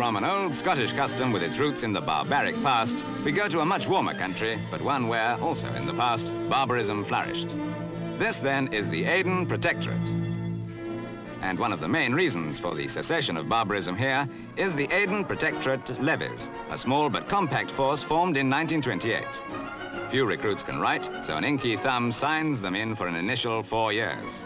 From an old Scottish custom with its roots in the barbaric past, we go to a much warmer country, but one where, also in the past, barbarism flourished. This, then, is the Aden Protectorate. And one of the main reasons for the cessation of barbarism here is the Aden Protectorate Levies, a small but compact force formed in 1928. Few recruits can write, so an inky thumb signs them in for an initial four years.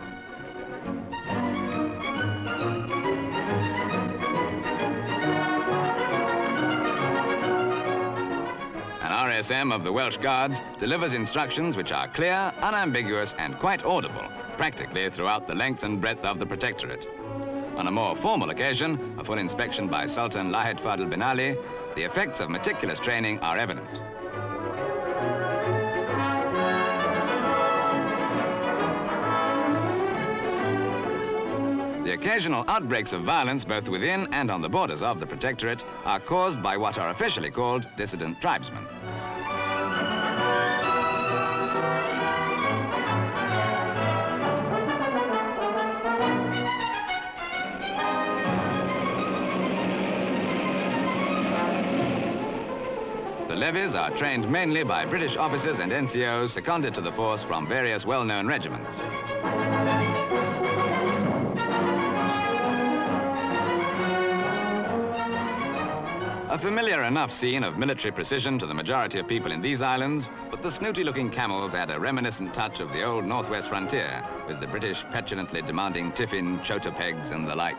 RSM of the Welsh Guards delivers instructions which are clear, unambiguous and quite audible, practically throughout the length and breadth of the Protectorate. On a more formal occasion, a full inspection by Sultan Lahed Fadl bin Ali, the effects of meticulous training are evident. The occasional outbreaks of violence both within and on the borders of the Protectorate are caused by what are officially called dissident tribesmen. Levies are trained mainly by British officers and NCOs seconded to the force from various well-known regiments. A familiar enough scene of military precision to the majority of people in these islands, but the snooty-looking camels add a reminiscent touch of the old northwest frontier, with the British petulantly demanding tiffin, chota pegs and the like.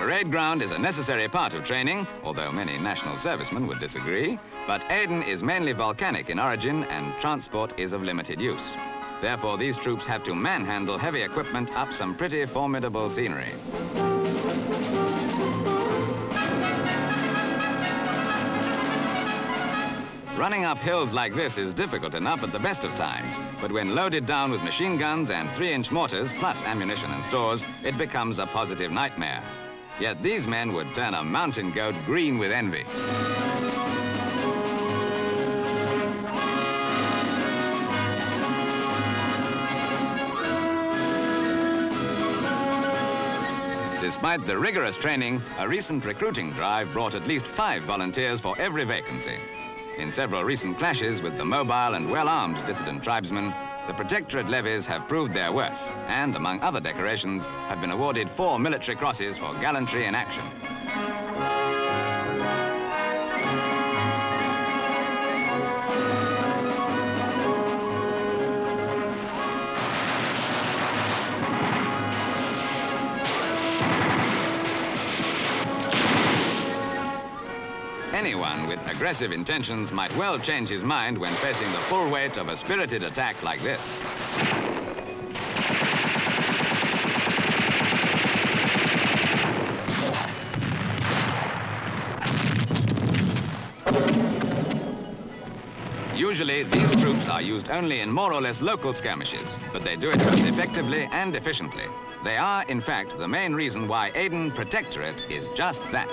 Parade ground is a necessary part of training, although many national servicemen would disagree, but Aden is mainly volcanic in origin and transport is of limited use. Therefore, these troops have to manhandle heavy equipment up some pretty formidable scenery. Running up hills like this is difficult enough at the best of times, but when loaded down with machine guns and three-inch mortars, plus ammunition and stores, it becomes a positive nightmare. Yet these men would turn a mountain goat green with envy. Despite the rigorous training, a recent recruiting drive brought at least five volunteers for every vacancy. In several recent clashes with the mobile and well-armed dissident tribesmen, the Protectorate levies have proved their worth and, among other decorations, have been awarded four military crosses for gallantry in action. Anyone with aggressive intentions might well change his mind when facing the full weight of a spirited attack like this. Usually, these troops are used only in more or less local skirmishes, but they do it both effectively and efficiently. They are, in fact, the main reason why Aden Protectorate is just that.